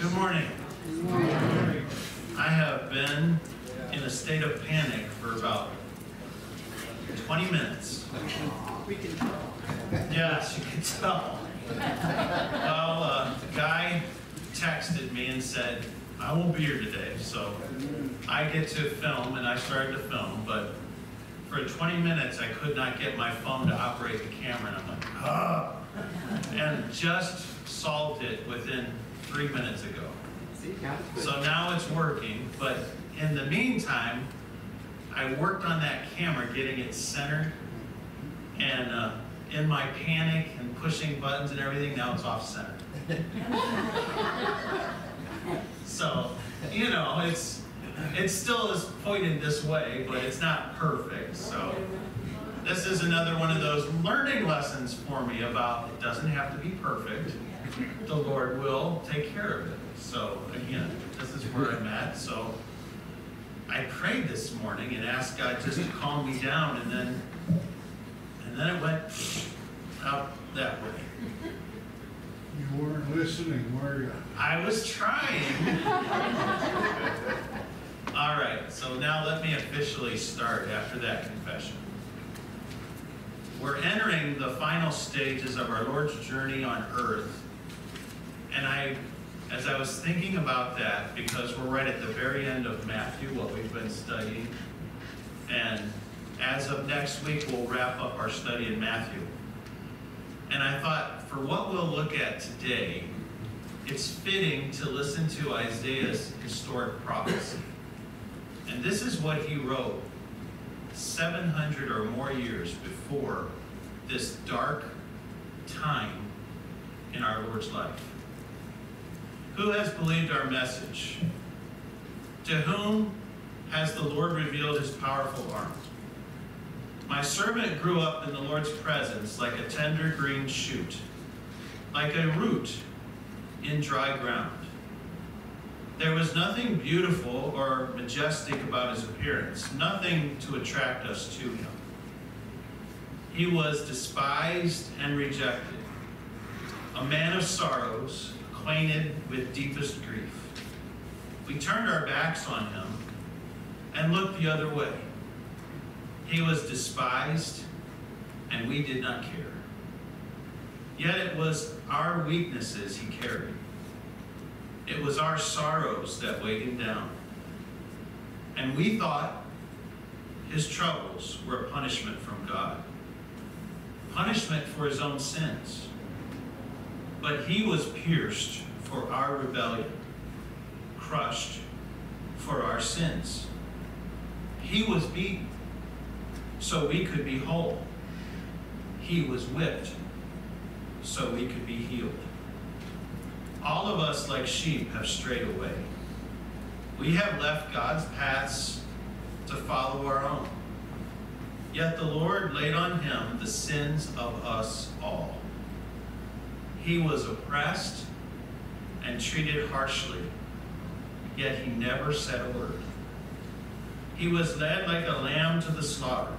Good morning. I have been in a state of panic for about 20 minutes. We can tell. Yes, you can tell. Well, uh, the guy texted me and said, I won't be here today, so I get to film, and I started to film, but for 20 minutes, I could not get my phone to operate the camera, and I'm like, ah. And just solved it within three minutes ago. See, now it's good. So now it's working, but in the meantime, I worked on that camera, getting it centered. And uh, in my panic and pushing buttons and everything, now it's off center. so, you know, it's it still is pointed this way, but it's not perfect. So this is another one of those learning lessons for me about it doesn't have to be perfect. The Lord will take care of it. So again, this is where I'm at. So I prayed this morning and asked God just to calm me down, and then and then it went out that way. You weren't listening, were you? I was trying. All right, so now let me officially start after that confession. We're entering the final stages of our Lord's journey on earth. And I, as I was thinking about that, because we're right at the very end of Matthew, what we've been studying, and as of next week, we'll wrap up our study in Matthew. And I thought, for what we'll look at today, it's fitting to listen to Isaiah's historic prophecy. And this is what he wrote 700 or more years before this dark time in our Lord's life. Who has believed our message? To whom has the Lord revealed his powerful arm? My servant grew up in the Lord's presence like a tender green shoot, like a root in dry ground. There was nothing beautiful or majestic about his appearance, nothing to attract us to him. He was despised and rejected, a man of sorrows, acquainted with deepest grief. We turned our backs on him and looked the other way. He was despised, and we did not care. Yet it was our weaknesses he carried. It was our sorrows that weighed him down. And we thought his troubles were a punishment from God, punishment for his own sins. But he was pierced for our rebellion, crushed for our sins. He was beaten so we could be whole. He was whipped so we could be healed. All of us, like sheep, have strayed away. We have left God's paths to follow our own. Yet the Lord laid on him the sins of us all. He was oppressed and treated harshly, yet he never said a word. He was led like a lamb to the slaughter,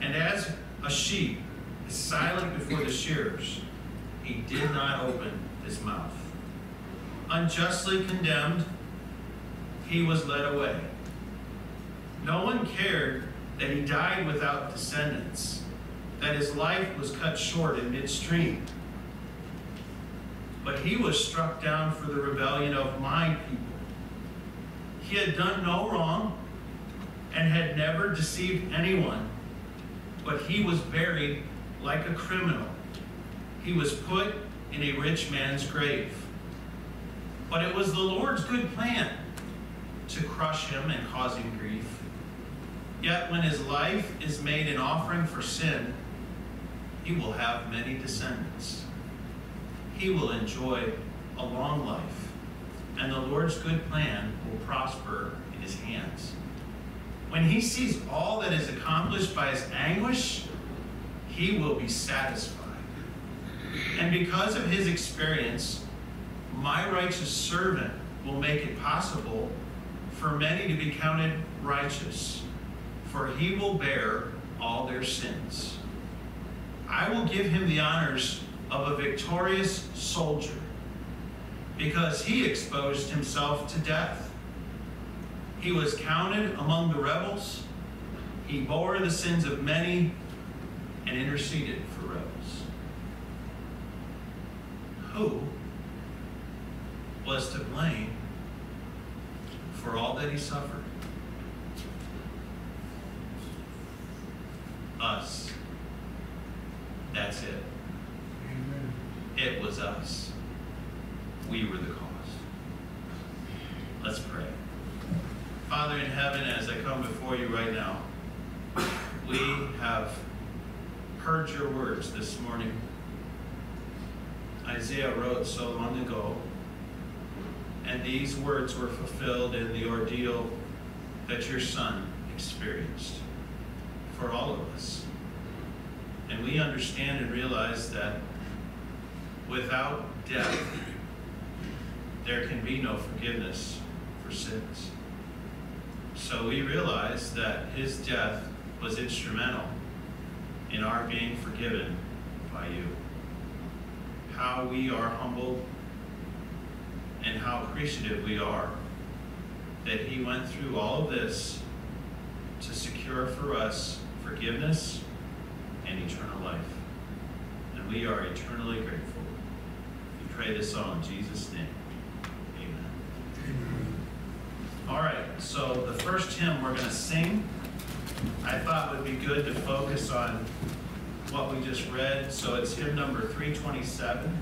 and as a sheep is silent before the shearers, he did not open his mouth. Unjustly condemned, he was led away. No one cared that he died without descendants, that his life was cut short in midstream. But he was struck down for the rebellion of my people. He had done no wrong and had never deceived anyone, but he was buried like a criminal. He was put in a rich man's grave. But it was the Lord's good plan to crush him and cause him grief. Yet when his life is made an offering for sin, he will have many descendants. He will enjoy a long life, and the Lord's good plan will prosper in his hands. When he sees all that is accomplished by his anguish, he will be satisfied. And because of his experience, my righteous servant will make it possible for many to be counted righteous, for he will bear all their sins. I will give him the honors of a victorious soldier. because he exposed himself to death. He was counted among the rebels. He bore the sins of many and interceded for rebels. Who was to blame for all that he suffered? Us. That's it. It was us. We were the cause. Let's pray. Father in heaven, as I come before you right now, we have heard your words this morning. Isaiah wrote so long ago, and these words were fulfilled in the ordeal that your son experienced for all of us. And we understand and realize that without death, there can be no forgiveness for sins. So we realize that his death was instrumental in our being forgiven by you. How we are humbled and how appreciative we are that he went through all of this to secure for us forgiveness and eternal life. And we are eternally grateful. Pray this all in Jesus' name. Amen. All right, so the first hymn we're going to sing, I thought would be good to focus on what we just read. So it's hymn number 327.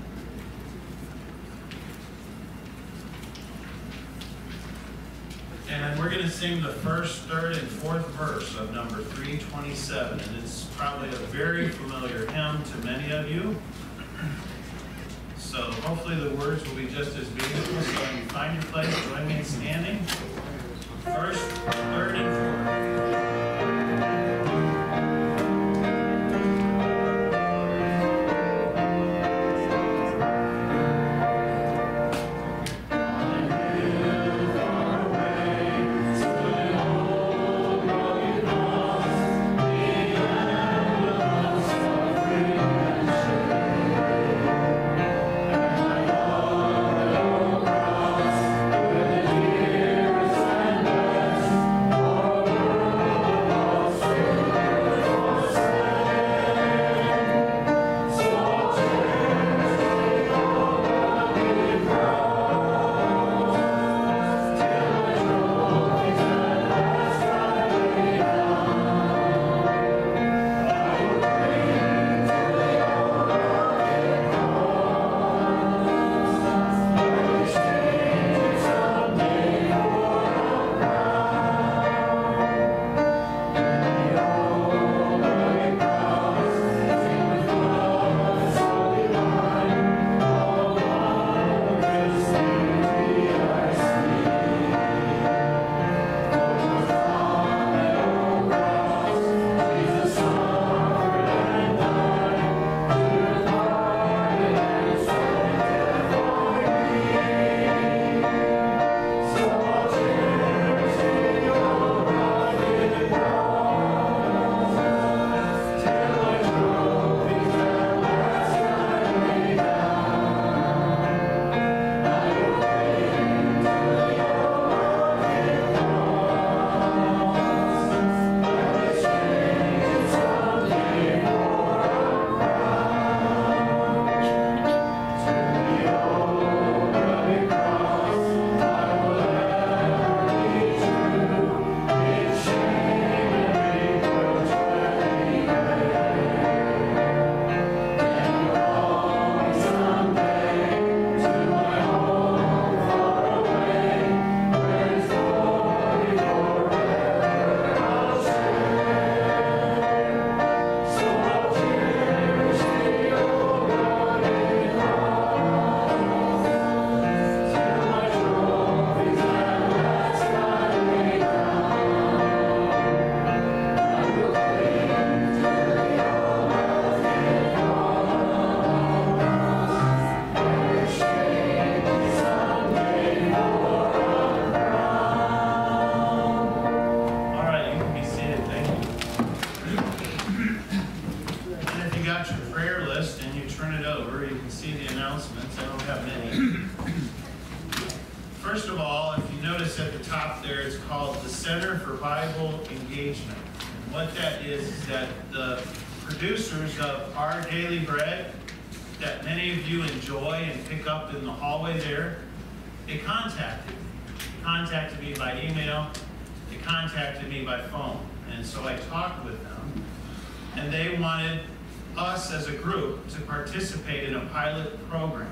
And we're going to sing the first, third, and fourth verse of number 327. And it's probably a very familiar hymn to many of you. So hopefully the words will be just as beautiful. So you find your place, join me in standing. First, third, and fourth. Top there, it's called the Center for Bible Engagement. And what that is, is that the producers of Our Daily Bread, that many of you enjoy and pick up in the hallway there, they contacted me. Contacted me by email, they contacted me by phone. And so I talked with them, and they wanted us as a group to participate in a pilot program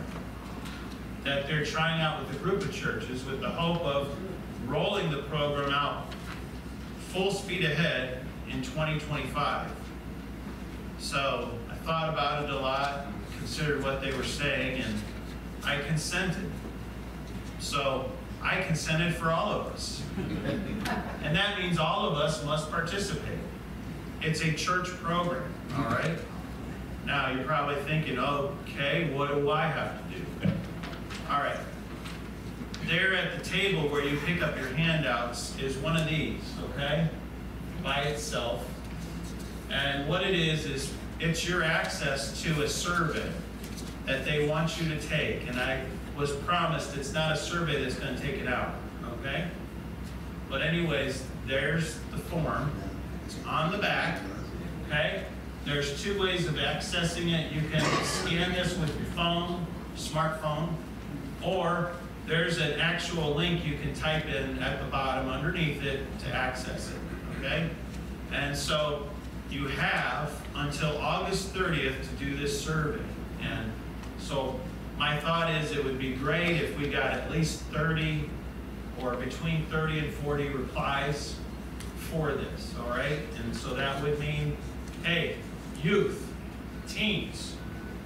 that they're trying out with a group of churches with the hope of rolling the program out full speed ahead in 2025. So I thought about it a lot, considered what they were saying, and I consented. So I consented for all of us. And that means all of us must participate. It's a church program, all right? Now, you're probably thinking, okay, what do I have to do? All right. There at the table where you pick up your handouts is one of these, okay? By itself. And what it is, is it's your access to a survey that they want you to take. And I was promised it's not a survey that's going to take it out, okay? But anyways, there's the form. It's on the back, okay? There's two ways of accessing it. You can scan this with your phone, smartphone, or there's an actual link you can type in at the bottom underneath it to access it, okay? And so you have until August 30th to do this survey. And so my thought is it would be great if we got at least 30 or between 30 and 40 replies for this, all right? And so that would mean, hey, youth, teens,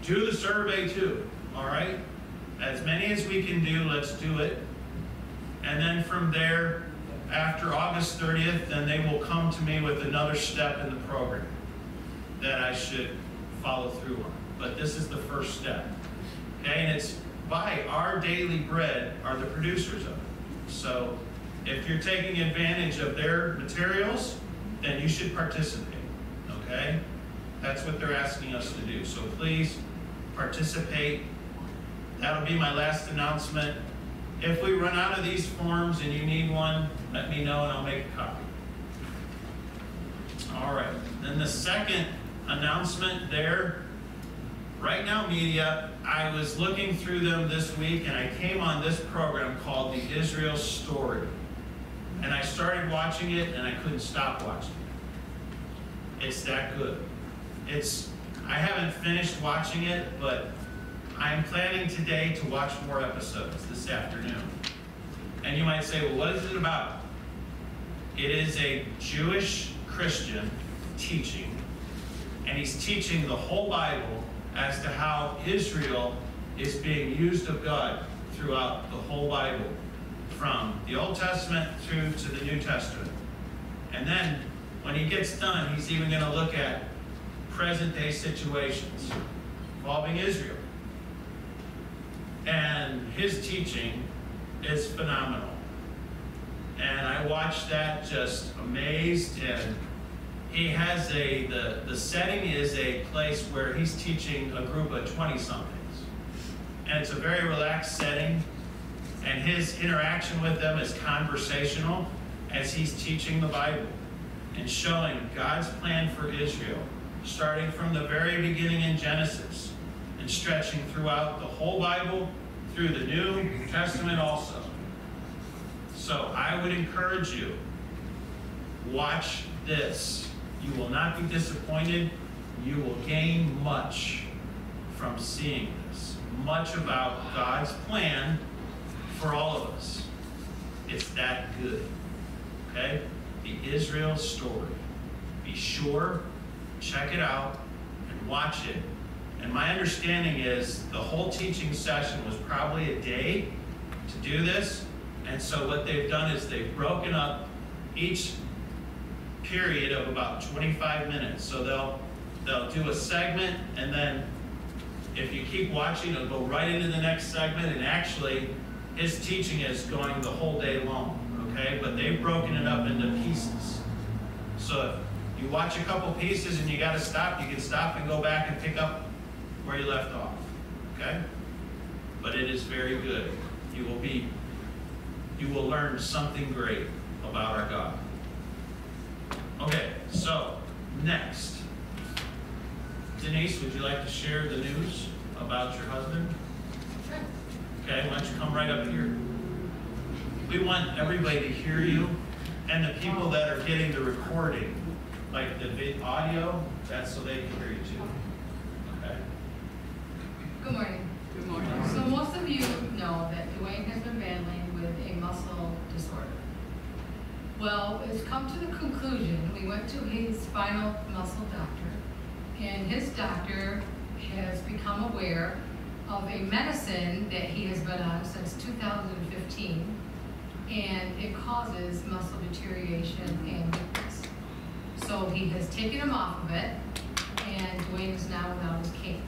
do the survey too, all right? As many as we can do, let's do it. And then from there, after August 30th, then they will come to me with another step in the program that I should follow through on. But this is the first step. Okay, and it's by Our Daily Bread are the producers of it. So if you're taking advantage of their materials, then you should participate. Okay? That's what they're asking us to do. So please participate. That'll be my last announcement. If we run out of these forms and you need one, let me know and I'll make a copy. All right. Then the second announcement there, Right Now Media, I was looking through them this week and I came on this program called The Israel Story. And I started watching it and I couldn't stop watching it. It's that good. It's I haven't finished watching it, but I'm planning today to watch more episodes this afternoon. And you might say, well, what is it about? It is a Jewish Christian teaching, and he's teaching the whole Bible as to how Israel is being used of God throughout the whole Bible, from the Old Testament through to the New Testament. And then when he gets done, he's even going to look at present day situations involving Israel. And his teaching is phenomenal. And I watched that just amazed and he has a the the setting is a place where he's teaching a group of 20 somethings and it's a very relaxed setting and his interaction with them is conversational as he's teaching the bible and showing god's plan for israel starting from the very beginning in genesis and stretching throughout the whole bible through the new testament also so i would encourage you watch this you will not be disappointed. You will gain much from seeing this. Much about God's plan for all of us. It's that good. Okay? The Israel story. Be sure, check it out, and watch it. And my understanding is the whole teaching session was probably a day to do this. And so what they've done is they've broken up each period of about 25 minutes. So they'll they'll do a segment and then if you keep watching, it'll go right into the next segment. And actually, his teaching is going the whole day long. Okay, but they've broken it up into pieces. So if you watch a couple pieces and you got to stop, you can stop and go back and pick up where you left off. Okay, but it is very good. You will be you will learn something great about our God. Okay, so next. Denise, would you like to share the news about your husband? Okay, why don't you come right up here? We want everybody to hear you and the people that are getting the recording, like the audio, that's so they can hear you too. Good morning. Good morning. So most of you know that Dwayne has been battling with a muscle disorder. Well, it's come to the conclusion, we went to his spinal muscle doctor, and his doctor has become aware of a medicine that he has been on since 2015, and it causes muscle deterioration and weakness. So he has taken him off of it, and Dwayne is now without his cane.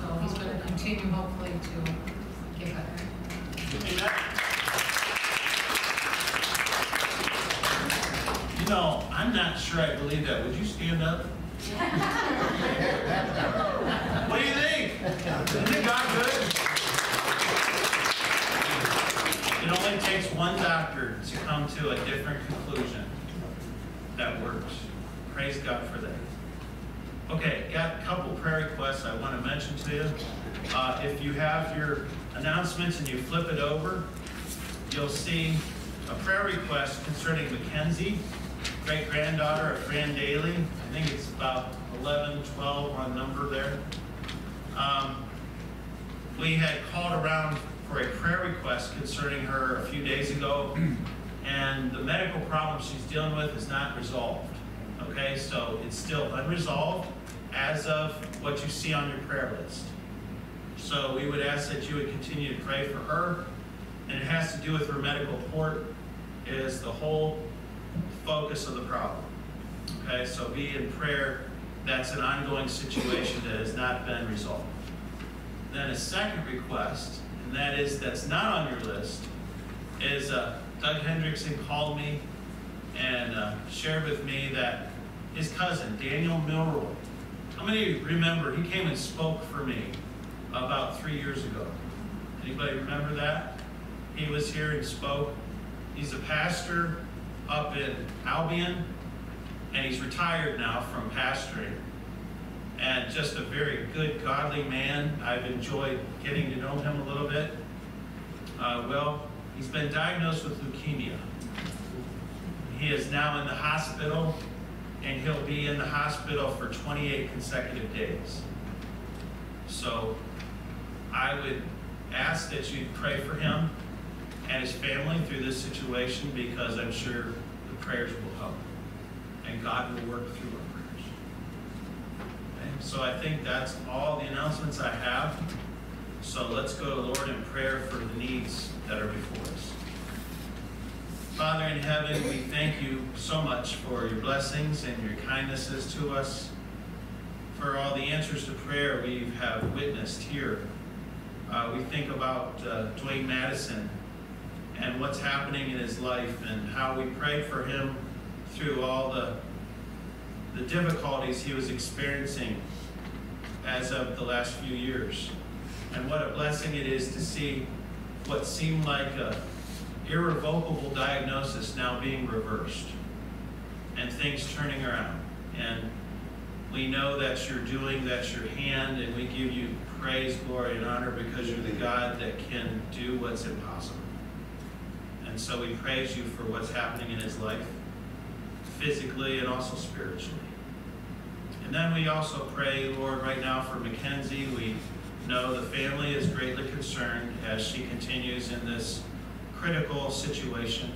So he's going to continue hopefully to get better. You know, I'm not sure I believe that. Would you stand up? What do you think? Isn't God good? It only takes one doctor to come to a different conclusion that works. Praise God for that. Okay, got a couple prayer requests I want to mention to you. Uh, if you have your announcements and you flip it over, you'll see a prayer request concerning Mackenzie, great granddaughter of Fran Daly. I think it's about 11, 12 on number there. Um, we had called around for a prayer request concerning her a few days ago, and the medical problem she's dealing with is not resolved. Okay, so it's still unresolved as of what you see on your prayer list. So we would ask that you would continue to pray for her, and it has to do with her medical port is the whole focus of the problem. Okay, so be in prayer. That's an ongoing situation that has not been resolved. Then a second request, and that is that's not on your list, is uh, Doug Hendrickson called me and uh, shared with me that his cousin Daniel Milroy. How many of you remember he came and spoke for me about three years ago? Anybody remember that? He was here and spoke. He's a pastor up in Albion, and he's retired now from pastoring. And just a very good, godly man. I've enjoyed getting to know him a little bit. Uh, well, he's been diagnosed with leukemia. He is now in the hospital, and he'll be in the hospital for 28 consecutive days. So I would ask that you pray for him and his family through this situation because I'm sure the prayers will help and God will work through our prayers. Okay, So I think that's all the announcements I have. So let's go to the Lord in prayer for the needs that are before us. Father in heaven, we thank you so much for your blessings and your kindnesses to us, for all the answers to prayer we have witnessed here. Uh, we think about uh, Dwayne Madison and what's happening in his life and how we pray for him through all the, the difficulties he was experiencing as of the last few years. And what a blessing it is to see what seemed like a irrevocable diagnosis now being reversed and things turning around. And we know that you're doing, that's your hand, and we give you praise, glory, and honor because you're the God that can do what's impossible. And so we praise you for what's happening in his life, physically and also spiritually. And then we also pray, Lord, right now for Mackenzie. We know the family is greatly concerned as she continues in this critical situation.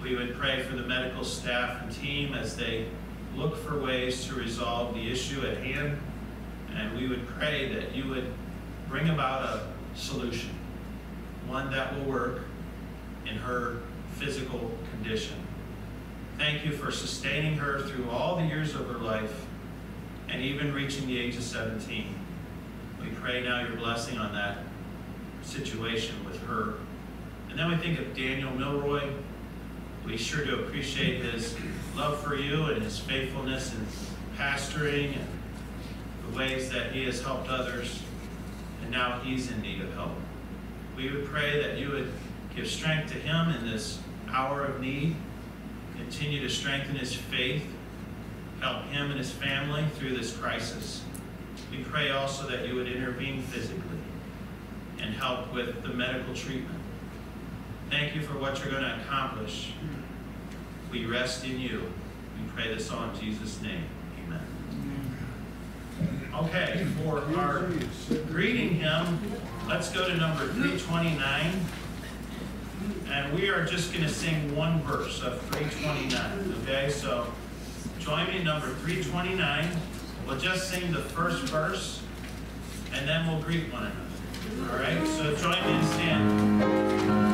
We would pray for the medical staff and team as they look for ways to resolve the issue at hand. And we would pray that you would bring about a solution, one that will work in her physical condition. Thank you for sustaining her through all the years of her life and even reaching the age of 17. We pray now your blessing on that situation with her. And then we think of Daniel Milroy. We sure do appreciate his love for you and his faithfulness in pastoring and the ways that he has helped others. And now he's in need of help. We would pray that you would Give strength to him in this hour of need. Continue to strengthen his faith. Help him and his family through this crisis. We pray also that you would intervene physically and help with the medical treatment. Thank you for what you're going to accomplish. We rest in you. We pray this all in Jesus' name. Amen. Okay, for our greeting hymn, let's go to number 329. And we are just going to sing one verse of 329. Okay, so join me in number 329. We'll just sing the first verse and then we'll greet one another. All right, so join me and stand.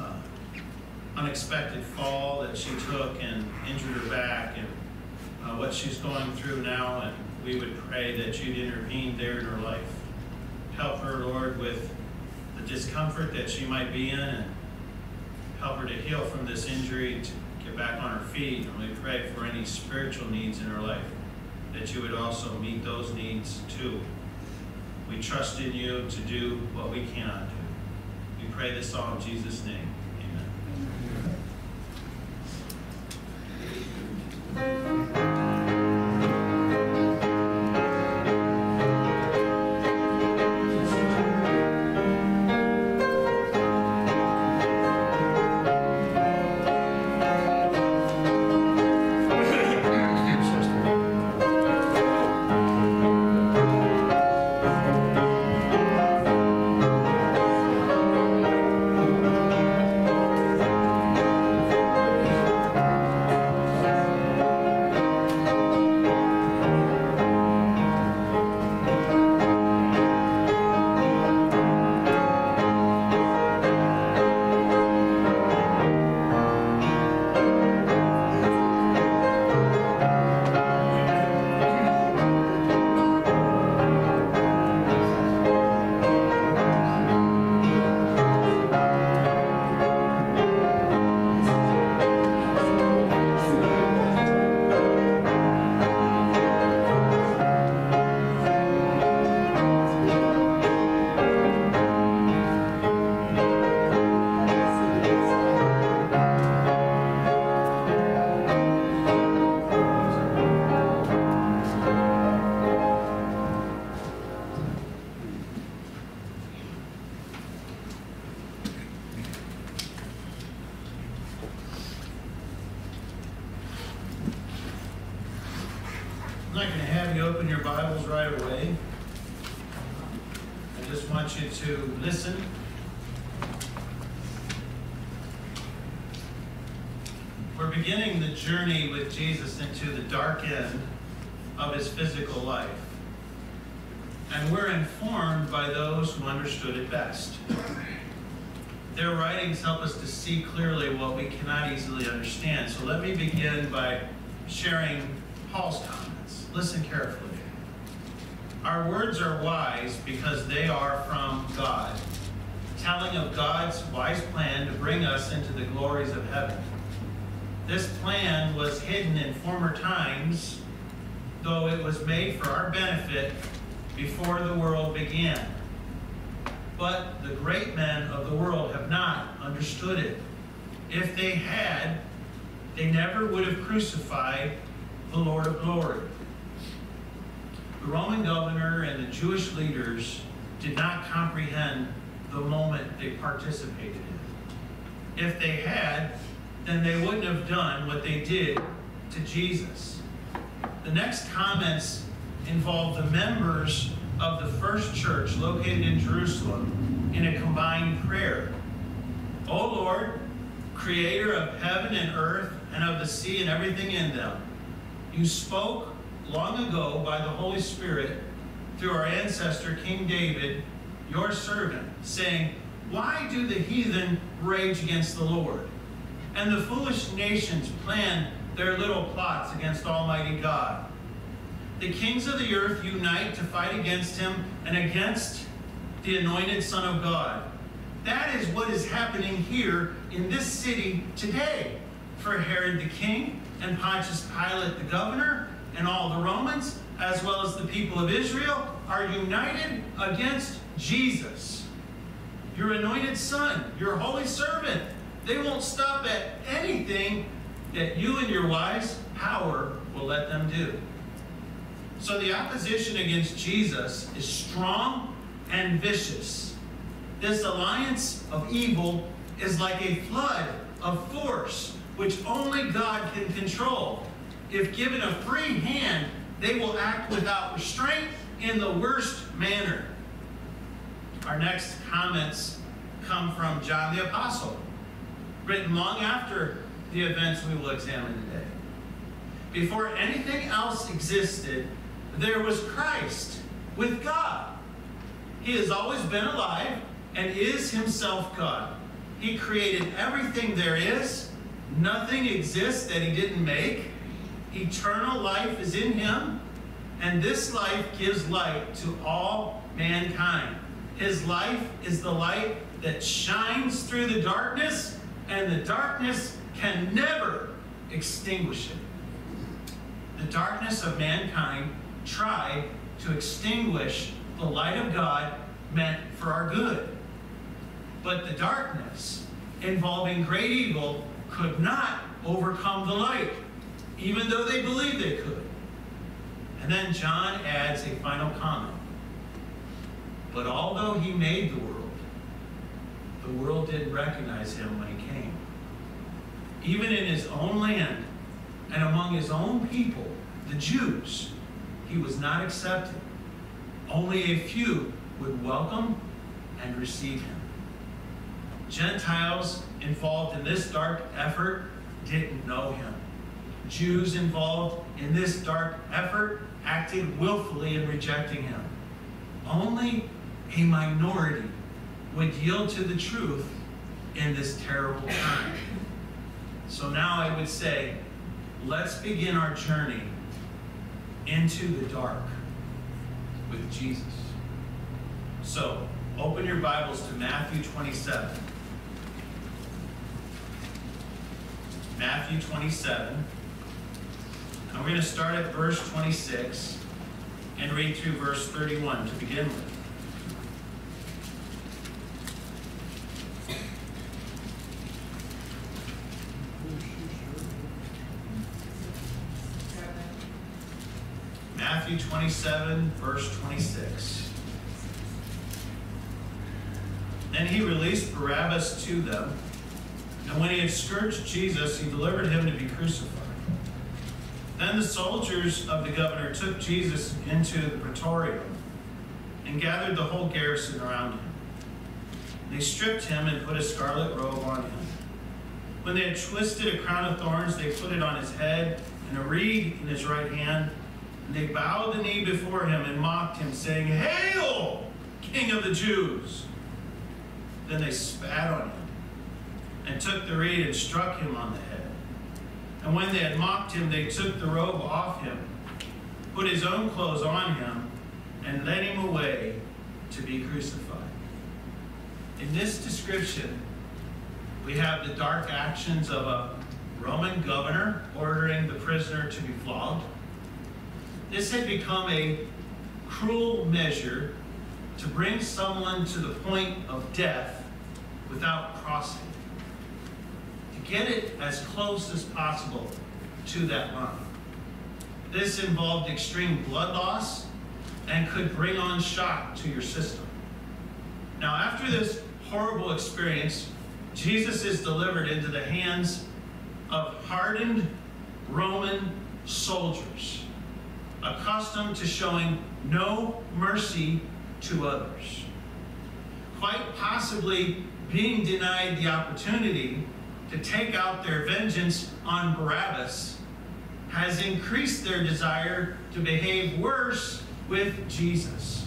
Uh, unexpected fall that she took and injured her back and uh, what she's going through now. And we would pray that you'd intervene there in her life. Help her, Lord, with the discomfort that she might be in and help her to heal from this injury, to get back on her feet. And we pray for any spiritual needs in her life, that you would also meet those needs too. We trust in you to do what we cannot do. We pray this all in Jesus' name. Right away. I just want you to listen. We're beginning the journey with Jesus into the dark end of his physical life. And we're informed by those who understood it best. Their writings help us to see clearly what we cannot easily understand. So let me begin by sharing Paul's comments. Listen carefully. Our words are wise because they are from God, telling of God's wise plan to bring us into the glories of heaven. This plan was hidden in former times, though it was made for our benefit before the world began. But the great men of the world have not understood it. If they had, they never would have crucified the Lord of glory. The Roman governor and the Jewish leaders did not comprehend the moment they participated in. If they had, then they wouldn't have done what they did to Jesus. The next comments involve the members of the first church located in Jerusalem in a combined prayer. O Lord, creator of heaven and earth and of the sea and everything in them, you spoke long ago by the Holy Spirit through our ancestor King David, your servant, saying, Why do the heathen rage against the Lord? And the foolish nations plan their little plots against Almighty God. The kings of the earth unite to fight against him and against the anointed Son of God. That is what is happening here in this city today. For Herod the king and Pontius Pilate the governor and all the Romans, as well as the people of Israel, are united against Jesus, your anointed Son, your holy servant. They won't stop at anything that you and your wise power will let them do. So the opposition against Jesus is strong and vicious. This alliance of evil is like a flood of force which only God can control. If given a free hand, they will act without restraint in the worst manner. Our next comments come from John the Apostle, written long after the events we will examine today. Before anything else existed, there was Christ with God. He has always been alive and is himself God. He created everything there is. Nothing exists that he didn't make. Eternal life is in him, and this life gives light to all mankind. His life is the light that shines through the darkness, and the darkness can never extinguish it. The darkness of mankind tried to extinguish the light of God meant for our good. But the darkness involving great evil could not overcome the light, even though they believed they could. And then John adds a final comment. But although he made the world, the world didn't recognize him when he came. Even in his own land and among his own people, the Jews, he was not accepted. Only a few would welcome and receive him. Gentiles involved in this dark effort didn't know him. Jews involved in this dark effort acted willfully in rejecting him. Only a minority would yield to the truth in this terrible time. So now I would say, let's begin our journey into the dark with Jesus. So, open your Bibles to Matthew 27. Matthew 27. And we're going to start at verse 26 and read through verse 31 to begin with. Matthew 27, verse 26. Then he released Barabbas to them, and when he had scourged Jesus, he delivered him to be crucified. Then the soldiers of the governor took Jesus into the praetorium and gathered the whole garrison around him. They stripped him and put a scarlet robe on him. When they had twisted a crown of thorns, they put it on his head and a reed in his right hand. And they bowed the knee before him and mocked him, saying, Hail, King of the Jews! Then they spat on him and took the reed and struck him on the head. And when they had mocked him, they took the robe off him, put his own clothes on him, and led him away to be crucified. In this description, we have the dark actions of a Roman governor ordering the prisoner to be flogged. This had become a cruel measure to bring someone to the point of death without crossing. Get it as close as possible to that line. This involved extreme blood loss and could bring on shock to your system. Now, after this horrible experience, Jesus is delivered into the hands of hardened Roman soldiers, accustomed to showing no mercy to others. Quite possibly being denied the opportunity to take out their vengeance on Barabbas has increased their desire to behave worse with Jesus.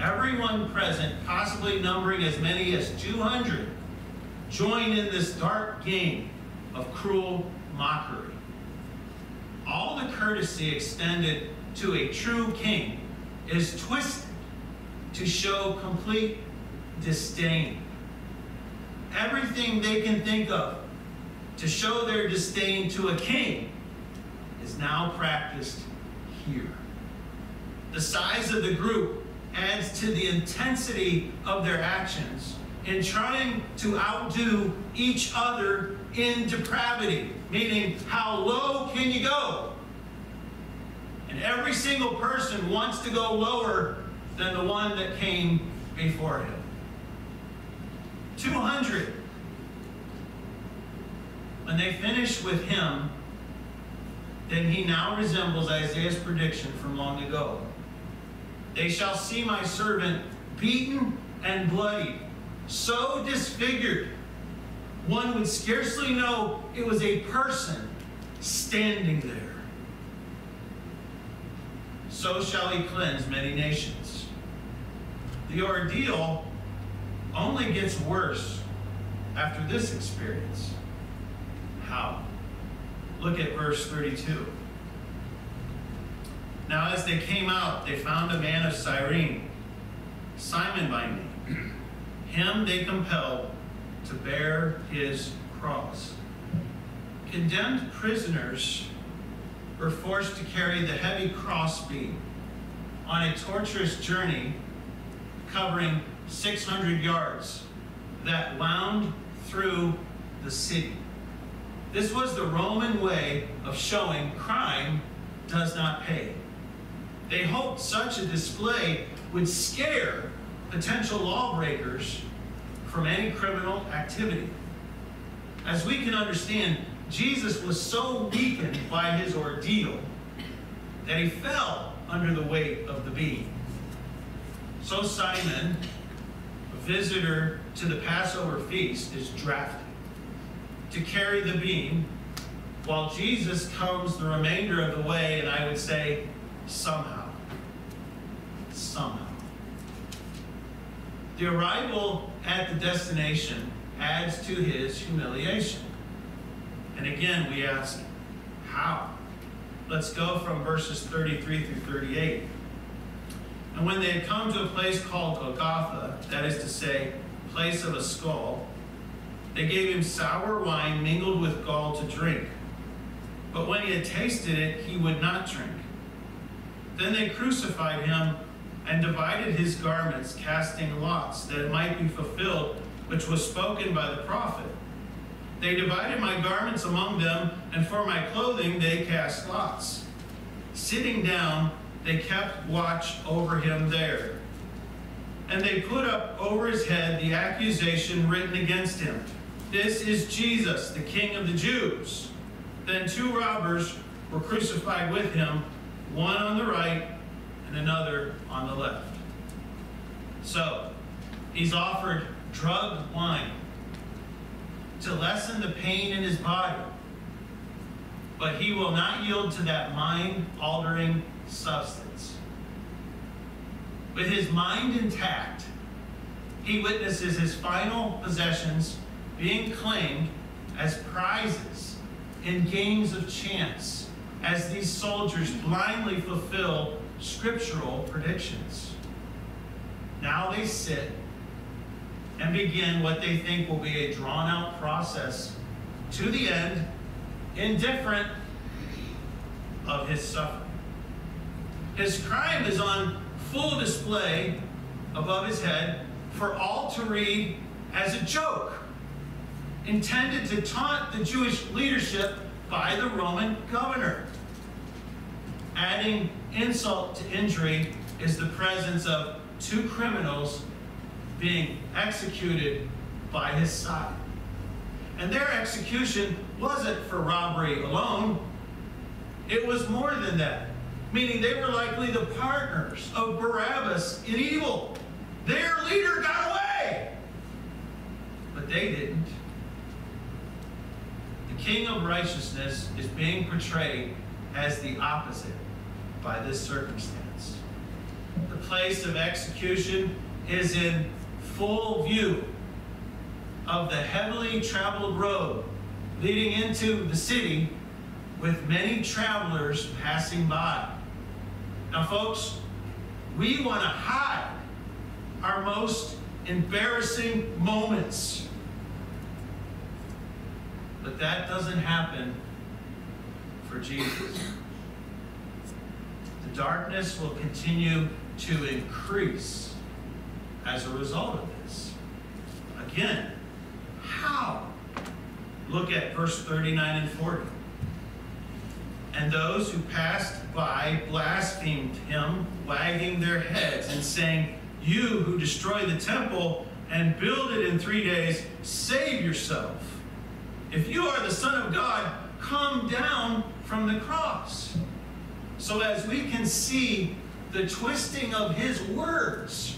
Everyone present, possibly numbering as many as 200, join in this dark game of cruel mockery. All the courtesy extended to a true king is twisted to show complete disdain. Everything they can think of to show their disdain to a king is now practiced here. The size of the group adds to the intensity of their actions in trying to outdo each other in depravity, meaning how low can you go? And every single person wants to go lower than the one that came before him. 200. When they finish with him, then he now resembles Isaiah's prediction from long ago. They shall see my servant beaten and bloodied, so disfigured, one would scarcely know it was a person standing there. So shall he cleanse many nations. The ordeal only gets worse after this experience. How? Look at verse 32. Now, as they came out, they found a man of Cyrene, Simon by name. Him they compelled to bear his cross. Condemned prisoners were forced to carry the heavy crossbeam on a torturous journey covering 600 yards that wound through the city. This was the Roman way of showing crime does not pay. They hoped such a display would scare potential lawbreakers from any criminal activity. As we can understand, Jesus was so weakened by his ordeal that he fell under the weight of the beam. So Simon, visitor to the Passover feast, is drafted to carry the beam while Jesus comes the remainder of the way, and I would say, somehow. Somehow. The arrival at the destination adds to his humiliation. And again, we ask, how? Let's go from verses 33 through 38. And when they had come to a place called Golgotha, that is to say, place of a skull, they gave him sour wine mingled with gall to drink. But when he had tasted it, he would not drink. Then they crucified him and divided his garments, casting lots, that it might be fulfilled, which was spoken by the prophet. They divided my garments among them, and for my clothing they cast lots. Sitting down, they kept watch over him there. And they put up over his head the accusation written against him This is Jesus, the King of the Jews. Then two robbers were crucified with him, one on the right and another on the left. So, he's offered drugged wine to lessen the pain in his body, but he will not yield to that mind altering substance. With his mind intact, he witnesses his final possessions being claimed as prizes in games of chance as these soldiers blindly fulfill scriptural predictions. Now they sit and begin what they think will be a drawn out process to the end, indifferent of his suffering. His crime is on full display above his head for all to read as a joke, intended to taunt the Jewish leadership by the Roman governor. Adding insult to injury is the presence of two criminals being executed by his side. And their execution wasn't for robbery alone, it was more than that. Meaning they were likely the partners of Barabbas in evil. Their leader got away, but they didn't. The king of righteousness is being portrayed as the opposite by this circumstance. The place of execution is in full view of the heavily traveled road leading into the city with many travelers passing by. Now, folks, we want to hide our most embarrassing moments. But that doesn't happen for Jesus. The darkness will continue to increase as a result of this. Again, how? Look at verse 39 and 40. And those who passed by blasphemed him, wagging their heads and saying, You who destroy the temple and build it in three days, save yourself. If you are the Son of God, come down from the cross. So, as we can see, the twisting of his words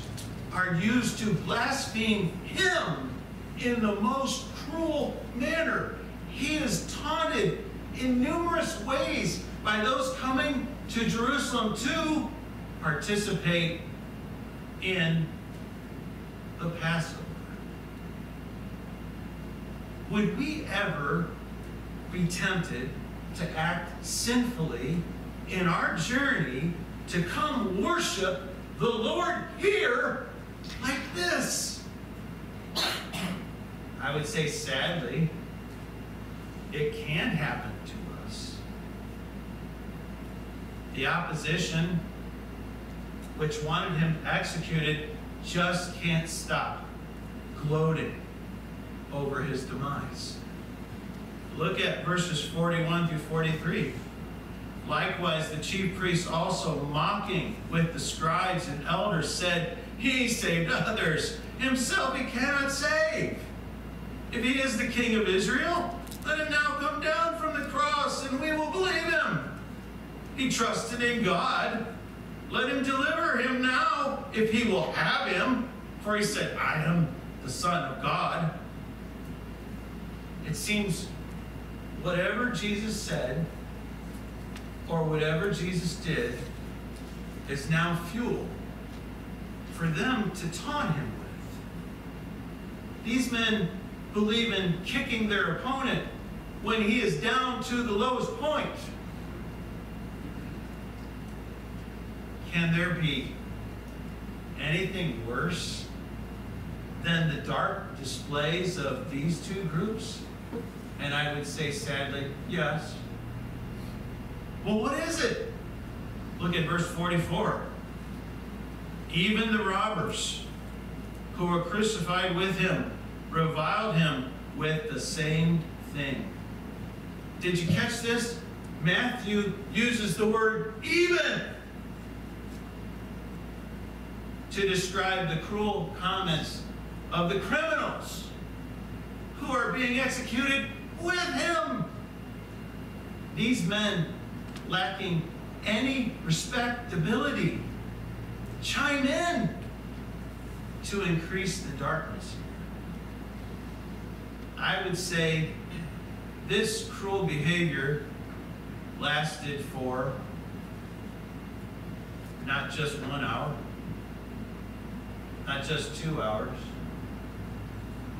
are used to blaspheme him in the most cruel manner. He is taunted in numerous ways by those coming to Jerusalem to participate in the Passover. Would we ever be tempted to act sinfully in our journey to come worship the Lord here like this? I would say, sadly, it can happen to us. The opposition, which wanted him executed, just can't stop gloating over his demise. Look at verses 41 through 43. Likewise, the chief priests also, mocking with the scribes and elders, said, He saved others, himself he cannot save. If he is the king of Israel, let him now come down from the cross, and we will believe him. He trusted in God. Let him deliver him now, if he will have him. For he said, I am the Son of God. It seems whatever Jesus said or whatever Jesus did is now fuel for them to taunt him with. These men believe in kicking their opponent when he is down to the lowest point. Can there be anything worse than the dark displays of these two groups? And I would say sadly, yes. Well, what is it? Look at verse 44. Even the robbers who were crucified with him reviled him with the same thing. Did you catch this? Matthew uses the word even to describe the cruel comments of the criminals who are being executed with him. These men, lacking any respectability, chime in to increase the darkness. I would say this cruel behavior lasted for not just one hour, not just two hours,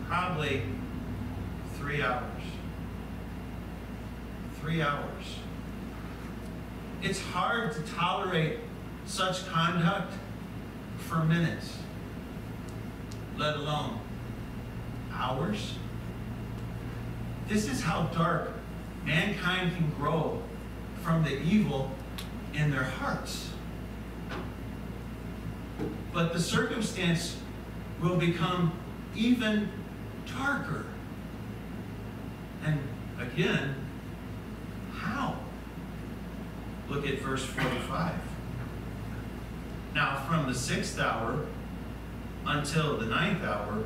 probably three hours. Three hours. It's hard to tolerate such conduct for minutes, let alone hours. This is how dark mankind can grow from the evil in their hearts. But the circumstance will become even darker. And again, how? Look at verse 45. Now, from the sixth hour, until the ninth hour,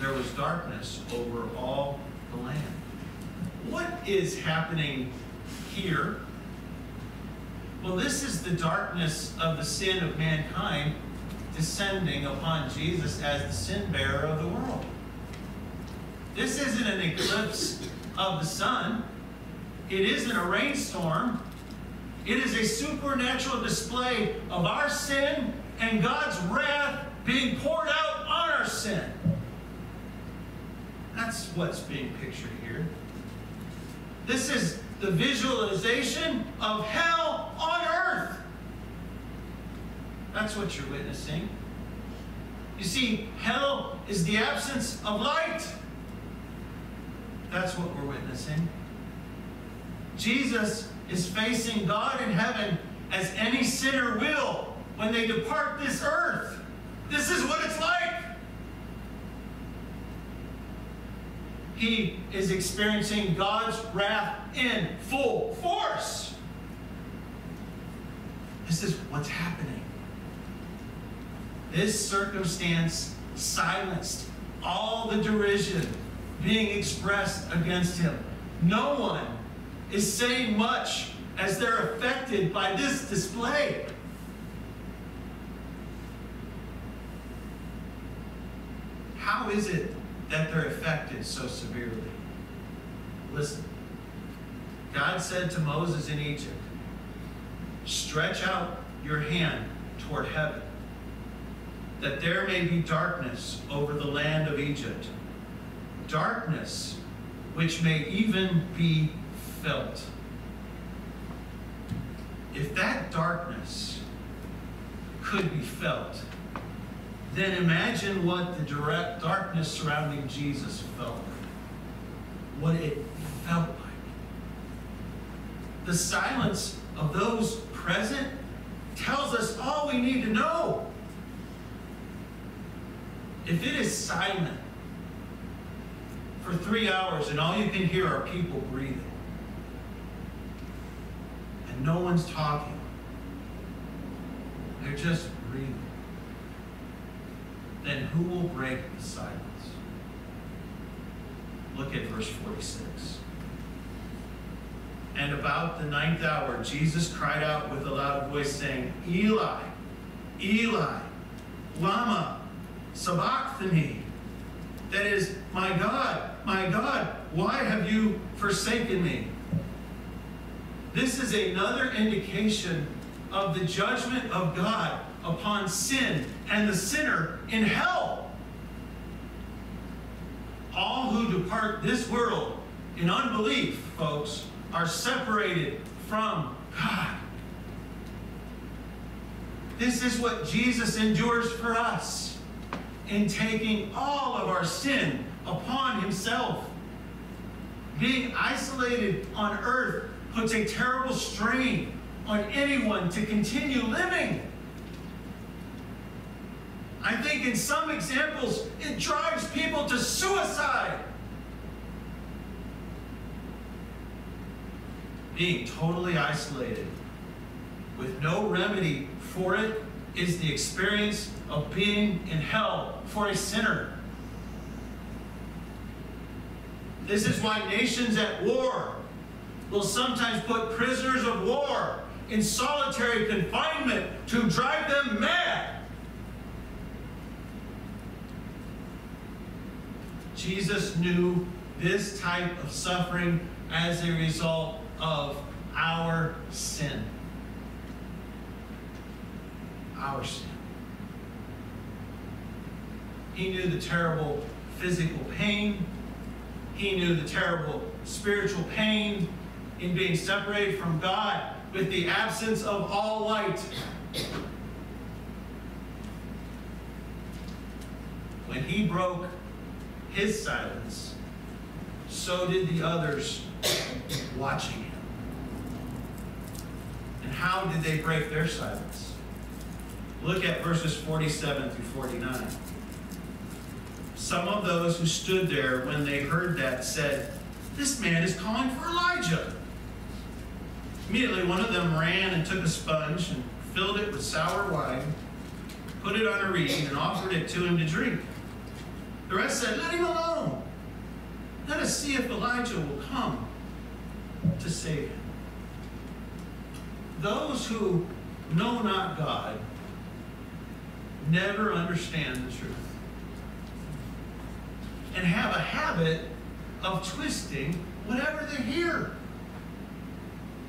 there was darkness over all the land. What is happening here? Well, this is the darkness of the sin of mankind descending upon Jesus as the sin bearer of the world. This isn't an eclipse of the sun. It isn't a rainstorm. It is a supernatural display of our sin and God's wrath being poured out on our sin. That's what's being pictured here. This is the visualization of hell on earth. That's what you're witnessing. You see, hell is the absence of light. That's what we're witnessing. Jesus is facing God in heaven as any sinner will when they depart this earth. This is what it's like. He is experiencing God's wrath in full force. This is what's happening. This circumstance silenced all the derision being expressed against him. No one is saying much as they're affected by this display. How is it that they're affected so severely? Listen. God said to Moses in Egypt, Stretch out your hand toward heaven, that there may be darkness over the land of Egypt, darkness which may even be felt. If that darkness could be felt, then imagine what the direct darkness surrounding Jesus felt like. What it felt like. The silence of those present tells us all we need to know. If it is silent for three hours and all you can hear are people breathing, and no one's talking, they're just then who will break the silence? Look at verse 46. And about the ninth hour, Jesus cried out with a loud voice, saying, Eli, Eli, Lama, Sabachthani. That is, my God, my God, why have you forsaken me? This is another indication of the judgment of God upon sin and the sinner in hell. All who depart this world in unbelief, folks, are separated from God. This is what Jesus endures for us in taking all of our sin upon himself. Being isolated on earth puts a terrible strain on anyone to continue living. I think in some examples, it drives people to suicide. Being totally isolated with no remedy for it is the experience of being in hell for a sinner. This is why nations at war will sometimes put prisoners of war in solitary confinement to drive them mad. Jesus knew this type of suffering as a result of our sin. Our sin. He knew the terrible physical pain. He knew the terrible spiritual pain in being separated from God with the absence of all light. When he broke his silence, so did the others watching him. And how did they break their silence? Look at verses 47 through 49. Some of those who stood there when they heard that said, This man is calling for Elijah. Immediately, one of them ran and took a sponge and filled it with sour wine, put it on a reed, and offered it to him to drink. The rest said, Let him alone. Let us see if Elijah will come to save him. Those who know not God never understand the truth and have a habit of twisting whatever they hear.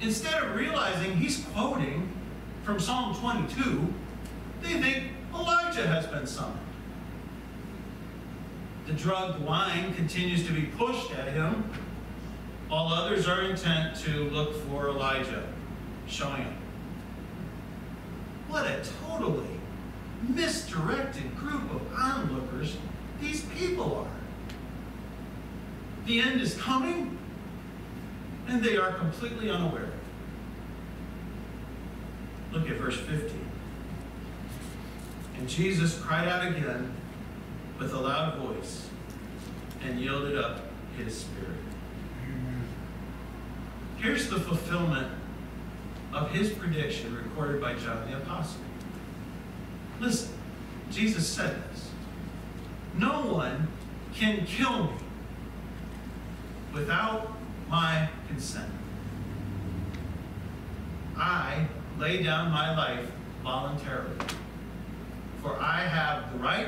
Instead of realizing he's quoting from Psalm 22, they think Elijah has been summoned. The drugged wine continues to be pushed at him, while others are intent to look for Elijah showing up. What a totally misdirected group of onlookers these people are. The end is coming, and they are completely unaware. Look at verse 15. And Jesus cried out again with a loud voice and yielded up his spirit. Here's the fulfillment of his prediction recorded by John the Apostle. Listen, Jesus said this No one can kill me without my consent. I lay down my life voluntarily, for I have the right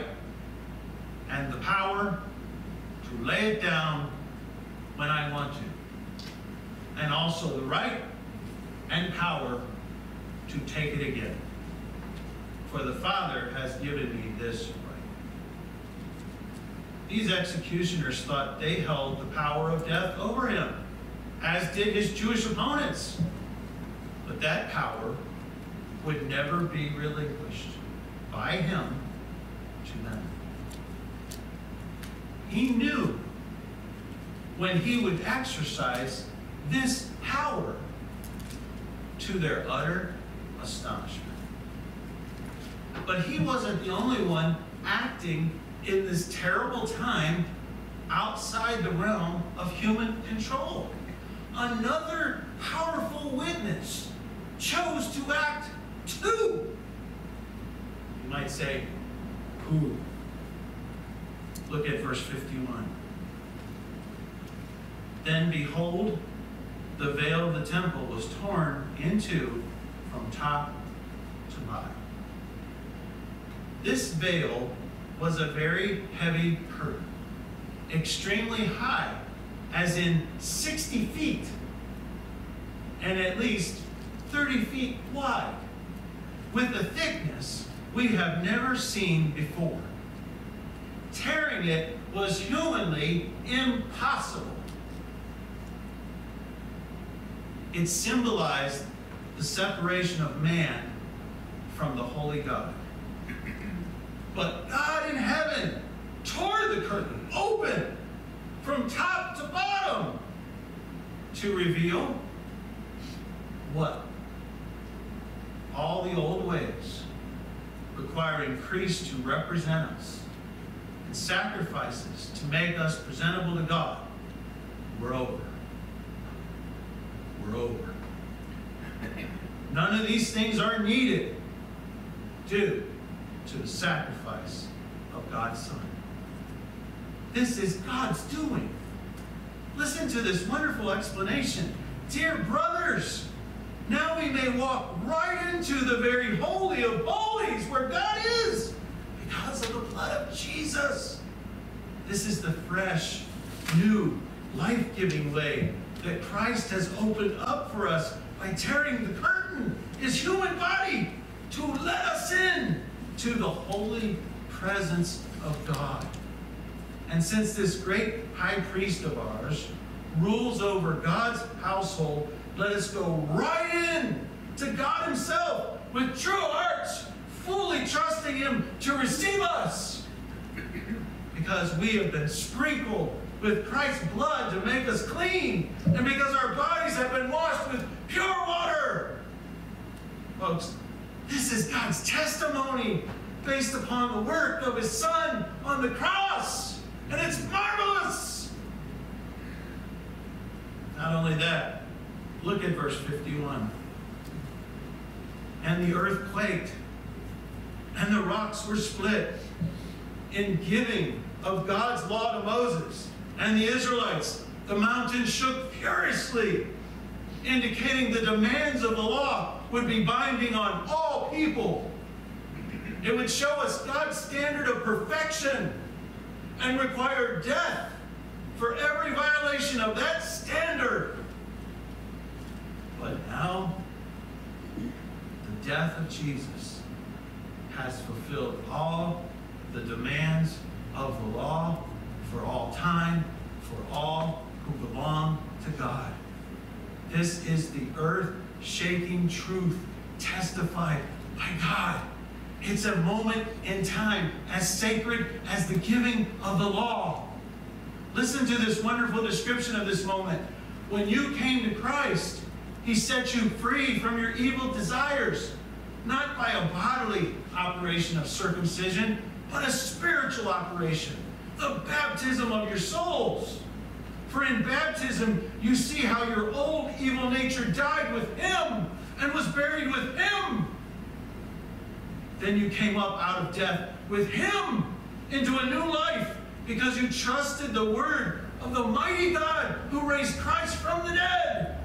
and the power to lay it down when I want to and also the right and power to take it again. For the Father has given me this right. These executioners thought they held the power of death over him, as did his Jewish opponents. But that power would never be relinquished by him to them. He knew when he would exercise this power to their utter astonishment. But he wasn't the only one acting in this terrible time outside the realm of human control. Another powerful witness chose to act too. You might say, who? Look at verse 51. Then behold, the veil of the temple was torn in two from top to bottom. This veil was a very heavy curtain, extremely high, as in 60 feet, and at least 30 feet wide, with a thickness we have never seen before. Tearing it was humanly impossible. It symbolized the separation of man from the holy God. But God in heaven tore the curtain open from top to bottom to reveal what? All the old ways requiring priests to represent us and sacrifices to make us presentable to God we're over. We're over. None of these things are needed due to the sacrifice of God's Son. This is God's doing. Listen to this wonderful explanation. Dear brothers, now we may walk right into the very holy of holies where God is because of the blood of Jesus. This is the fresh, new, life giving way that Christ has opened up for us by tearing the curtain, his human body, to let us in to the holy presence of God. And since this great high priest of ours rules over God's household, let us go right in to God Himself with true fully trusting Him to receive us. Because we have been sprinkled with Christ's blood to make us clean, and because our bodies have been washed with pure water. Folks, this is God's testimony based upon the work of His Son on the cross, and it's marvelous. Not only that, look at verse 51. And the earth quaked, and the rocks were split. In giving of God's law to Moses and the Israelites, the mountain shook furiously, indicating the demands of the law would be binding on all people. It would show us God's standard of perfection and require death for every violation of that standard. But now, the death of Jesus has fulfilled all the demands of the law for all time, for all who belong to God. This is the earth shaking truth testified by God. It's a moment in time as sacred as the giving of the law. Listen to this wonderful description of this moment. When you came to Christ, He set you free from your evil desires, not by a bodily operation of circumcision, but a spiritual operation, the baptism of your souls. For in baptism, you see how your old evil nature died with Him and was buried with Him. Then you came up out of death with Him into a new life because you trusted the word of the mighty God who raised Christ from the dead.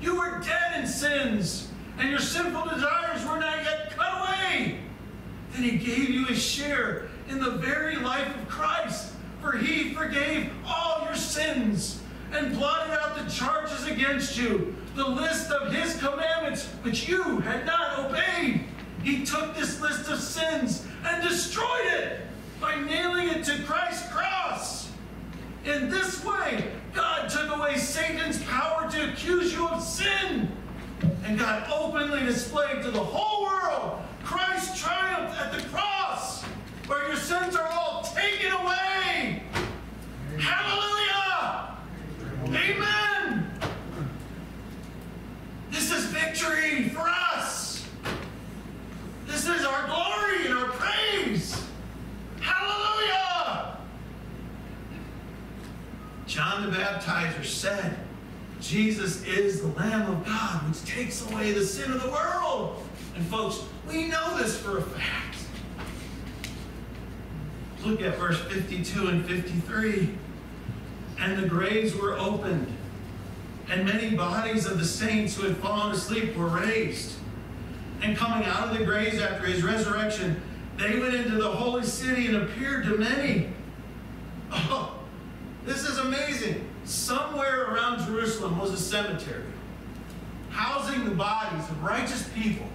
You were dead in sins, and your sinful desires were not yet cut away. Then He gave you a share in the very life of Christ, for He forgave all your sins and blotted out the charges against you, the list of His commandments which you had not obeyed. He took this list of sins and destroyed it by nailing it to Christ's cross. In this way, God took away Satan's power to accuse you of sin. And God openly displayed to the whole world. Christ's triumph at the cross, where your sins are all taken away. Hallelujah! Amen! This is victory for us. This is our glory and our praise. Hallelujah! John the Baptizer said, Jesus is the Lamb of God which takes away the sin of the world. And folks, we know this for a fact. Look at verse 52 and 53. And the graves were opened, and many bodies of the saints who had fallen asleep were raised. And coming out of the graves after his resurrection, they went into the holy city and appeared to many. Oh, this is amazing. Somewhere around Jerusalem was a cemetery housing the bodies of righteous people.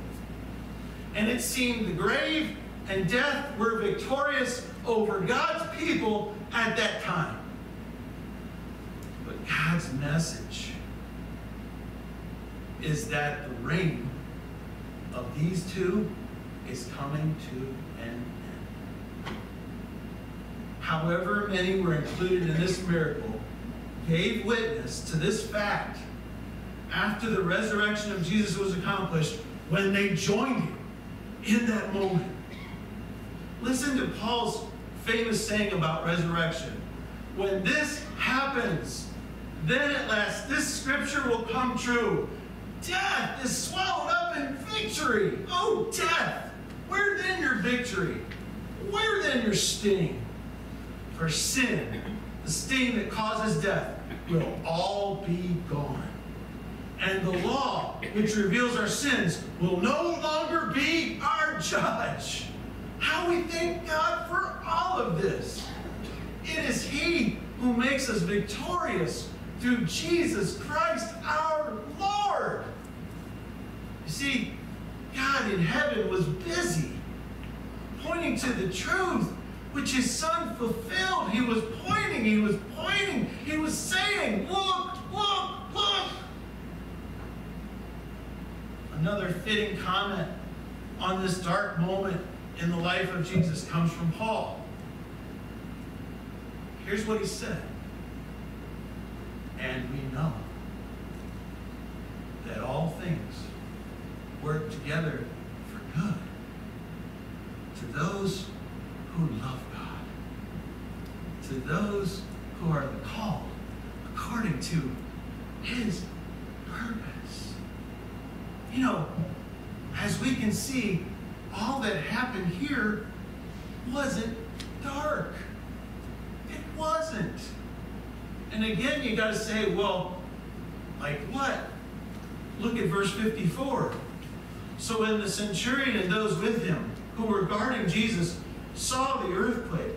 And it seemed the grave and death were victorious over God's people at that time. But God's message is that the reign of these two is coming to an end. However, many were included in this miracle gave witness to this fact after the resurrection of Jesus was accomplished when they joined him in that moment. Listen to Paul's famous saying about resurrection. When this happens, then at last this scripture will come true. Death is swallowed up in victory. Oh, death, where then your victory? Where then your sting? For sin, the sting that causes death, will all be gone. And the law, which reveals our sins, will no longer be our judge. How we thank God for all of this. It is He who makes us victorious through Jesus Christ our Lord. You see, God in heaven was busy pointing to the truth which his son fulfilled. He was pointing, he was pointing, he was saying, Look, look, look. Another fitting comment on this dark moment in the life of Jesus comes from Paul. Here's what he said. And we know that all things work together for good to those who love God, to those who are called according to his purpose. You know, as we can see, all that happened here wasn't dark. It wasn't. And again, you got to say, well, like what? Look at verse 54. So when the centurion and those with him who were guarding Jesus saw the earthquake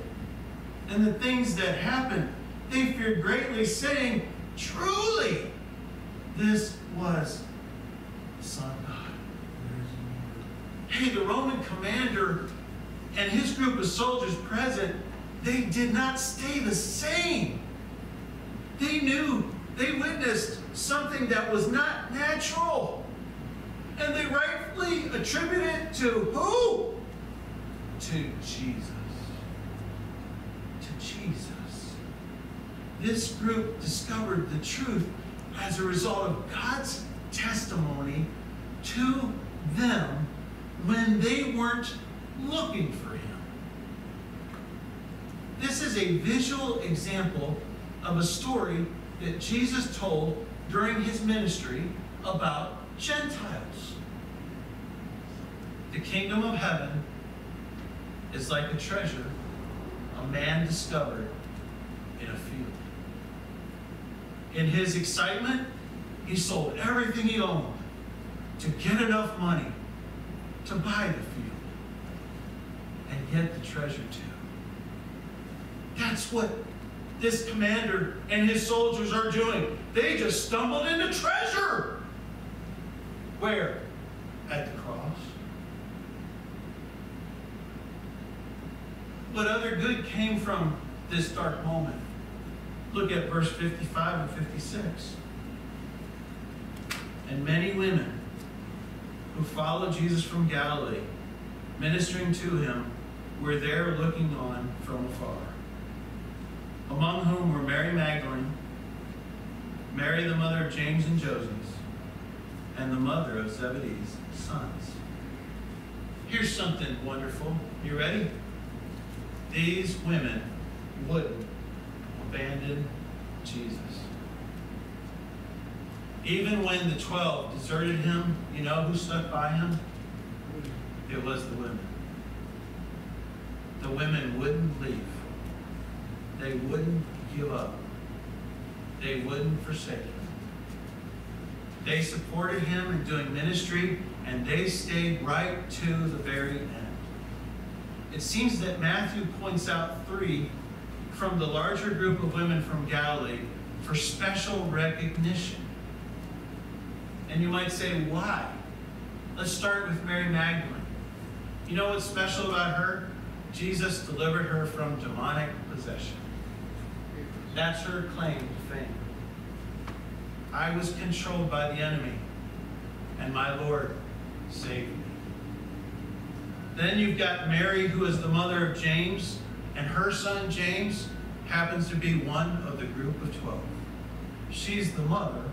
and the things that happened, they feared greatly, saying, Truly, this was the Son. Hey, the Roman commander and his group of soldiers present, they did not stay the same. They knew, they witnessed something that was not natural. And they rightfully attribute it to who? To Jesus. To Jesus. This group discovered the truth as a result of God's testimony to them when they weren't looking for him. This is a visual example of a story that Jesus told during his ministry about Gentiles. The kingdom of heaven is like a treasure a man discovered in a field. In his excitement, he sold everything he owned to get enough money to buy the field and get the treasure too. That's what this commander and his soldiers are doing. They just stumbled into treasure. Where? At the cross. What other good came from this dark moment? Look at verse 55 and 56. And many women who followed Jesus from Galilee, ministering to him, were there looking on from afar. Among whom were Mary Magdalene, Mary the mother of James and Joses, and the mother of Zebedee's sons. Here's something wonderful. You ready? These women wouldn't abandon Jesus. Even when the 12 deserted him, you know who stuck by him? It was the women. The women wouldn't leave. They wouldn't give up. They wouldn't forsake him. They supported him in doing ministry, and they stayed right to the very end. It seems that Matthew points out three from the larger group of women from Galilee for special recognition. And you might say, why? Let's start with Mary Magdalene. You know what's special about her? Jesus delivered her from demonic possession. That's her claim to fame. I was controlled by the enemy, and my Lord saved me. Then you've got Mary, who is the mother of James, and her son James happens to be one of the group of 12. She's the mother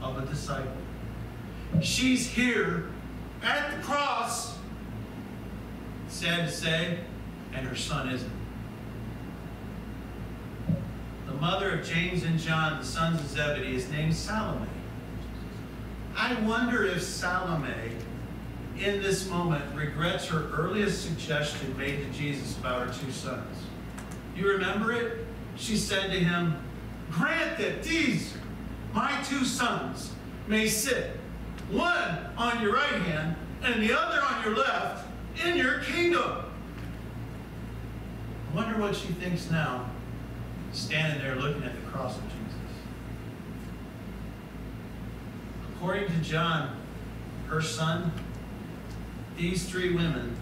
of a disciple. She's here at the cross, sad to say, and her son isn't. The mother of James and John, the sons of Zebedee, is named Salome. I wonder if Salome, in this moment, regrets her earliest suggestion made to Jesus about her two sons. You remember it? She said to him, Grant that these, my two sons, may sit, one on your right hand and the other on your left, in your kingdom. I wonder what she thinks now, standing there looking at the cross of Jesus. According to John, her son, these three women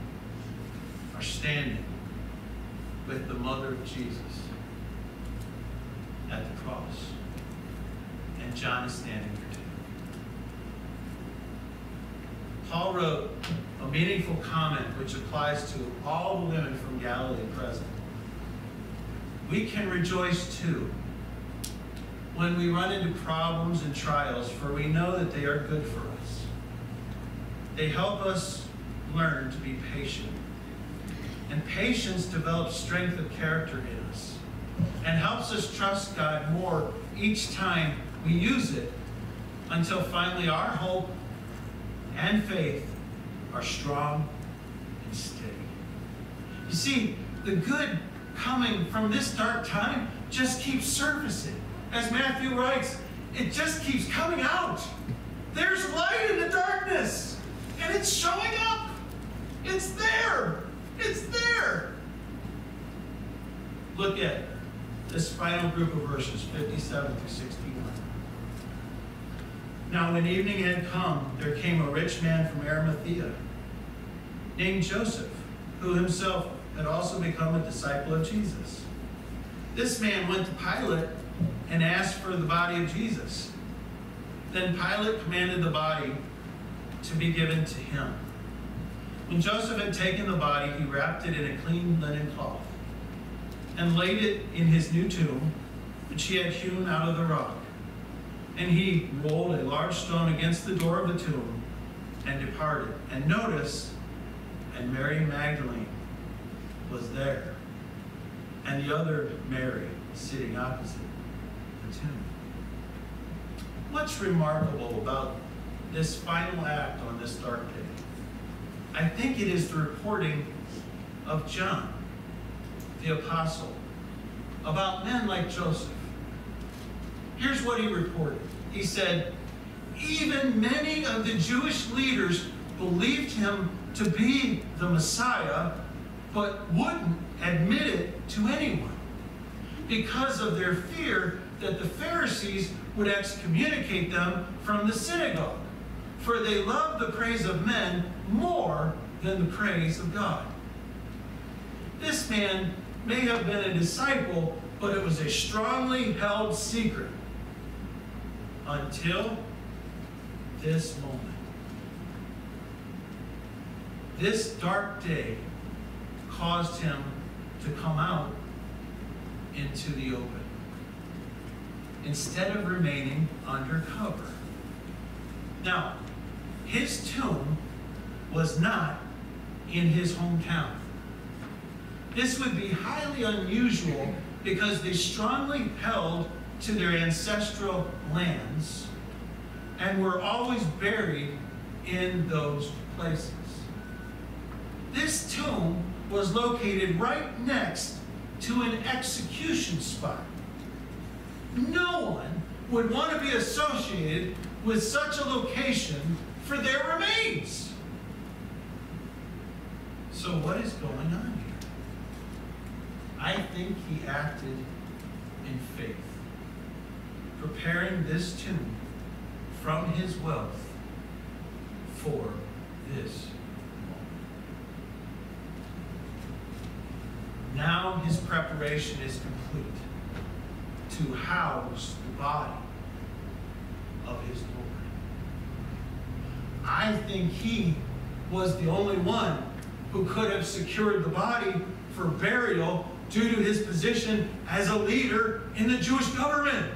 are standing with the mother of Jesus at the cross. And John is standing there too. Paul wrote a meaningful comment which applies to all the women from Galilee present. We can rejoice too when we run into problems and trials, for we know that they are good for us. They help us learn to be patient. And patience develops strength of character in us and helps us trust God more each time we use it until finally our hope and faith are strong and steady. You see, the good coming from this dark time just keeps surfacing. As Matthew writes, it just keeps coming out. There's light in the darkness, and it's showing up. It's there. It's there. Look at this final group of verses, 57 through 61. Now, when evening had come, there came a rich man from Arimathea named Joseph, who himself had also become a disciple of Jesus. This man went to Pilate and asked for the body of Jesus. Then Pilate commanded the body to be given to him. When Joseph had taken the body, he wrapped it in a clean linen cloth and laid it in his new tomb, which he had hewn out of the rock. And he rolled a large stone against the door of the tomb and departed. And notice, and Mary Magdalene was there, and the other Mary sitting opposite the tomb. What's remarkable about this final act on this dark day? I think it is the reporting of John, the apostle, about men like Joseph. Here's what he reported. He said, Even many of the Jewish leaders believed him to be the Messiah, but wouldn't admit it to anyone because of their fear that the Pharisees would excommunicate them from the synagogue, for they loved the praise of men more than the praise of God. This man may have been a disciple, but it was a strongly held secret until this moment. This dark day caused him to come out into the open instead of remaining undercover. Now, his tomb was not in his hometown. This would be highly unusual because they strongly held to their ancestral lands and were always buried in those places. This tomb was located right next to an execution spot. No one would want to be associated with such a location for their remains. So, what is going on here? I think he acted in faith, preparing this tomb from his wealth for this moment. Now his preparation is complete to house the body of his Lord. I think he was the only one who could have secured the body for burial due to his position as a leader in the Jewish government.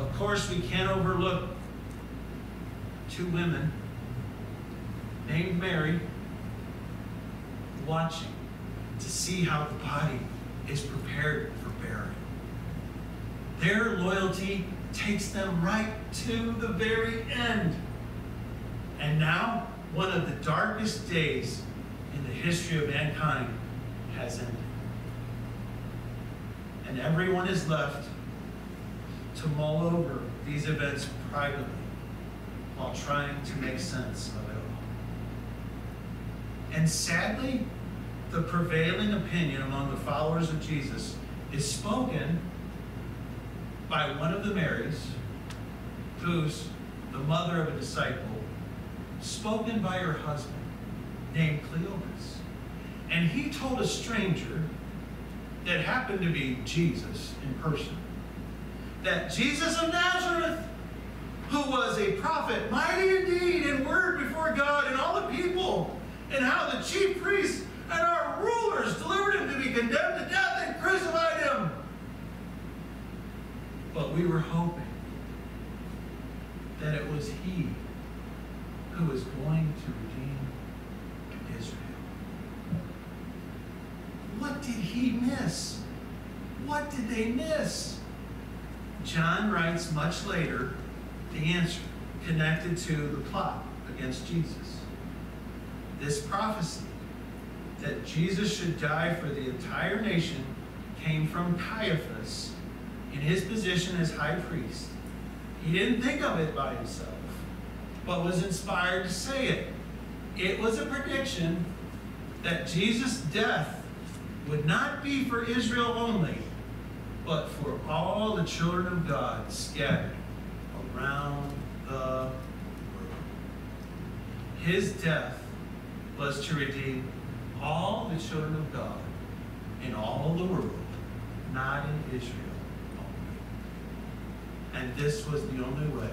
Of course, we can't overlook two women named Mary watching to see how the body is prepared for burial. Their loyalty takes them right to the very end. And now, one of the darkest days in the history of mankind has ended. And everyone is left to mull over these events privately while trying to make sense of it all. And sadly, the prevailing opinion among the followers of Jesus is spoken by one of the Marys, who's the mother of a disciple, spoken by her husband, named Cleopas. And he told a stranger that happened to be Jesus in person that Jesus of Nazareth, who was a prophet, mighty indeed in word before God and all the people, and how the chief priests and our rulers delivered him to be condemned to death and crucified him. But we were hoping that it was he who was going to redeem Israel. What did he miss? What did they miss? John writes much later the answer connected to the plot against Jesus. This prophecy that Jesus should die for the entire nation came from Caiaphas in his position as high priest. He didn't think of it by himself, but was inspired to say it. It was a prediction that Jesus' death would not be for Israel only, but for all the children of God scattered around the world. His death was to redeem all the children of God in all the world, not in Israel only. And this was the only way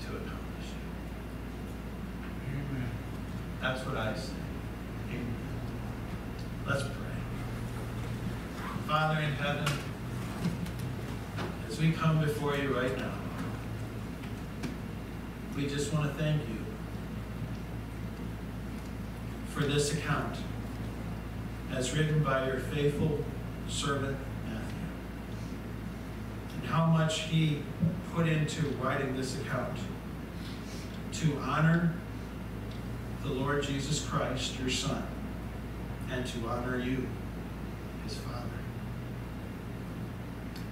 to accomplish it. Amen. That's what I say. Amen. Let's pray. Father in heaven, as we come before you right now, we just want to thank you for this account as written by your faithful servant Matthew. And how much he put into writing this account to honor the Lord Jesus Christ, your Son, and to honor you, his Father.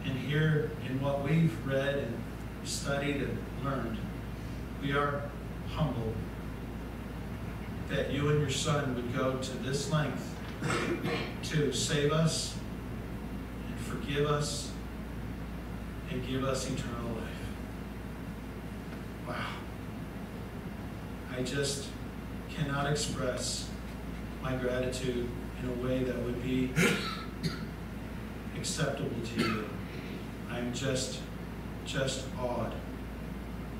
And here, in what we've read and studied and learned, we are humbled that you and your Son would go to this length to save us and forgive us and give us eternal life. Wow. I just cannot express my gratitude in a way that would be acceptable to you. I'm just, just awed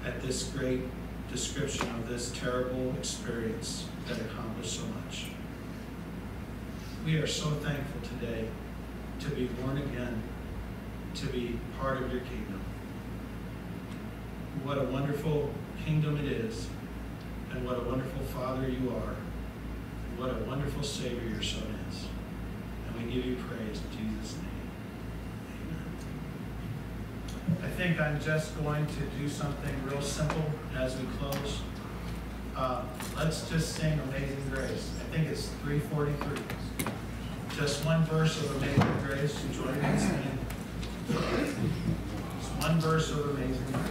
at this great description of this terrible experience that accomplished so much. We are so thankful today to be born again, to be part of your kingdom. What a wonderful kingdom it is, and what a wonderful Father you are, and what a wonderful Savior your Son is. And we give you praise in Jesus' name. I think I'm just going to do something real simple as we close. Uh, let's just sing Amazing Grace. I think it's 343. Just one verse of Amazing Grace. To join me in singing. Just one verse of Amazing Grace.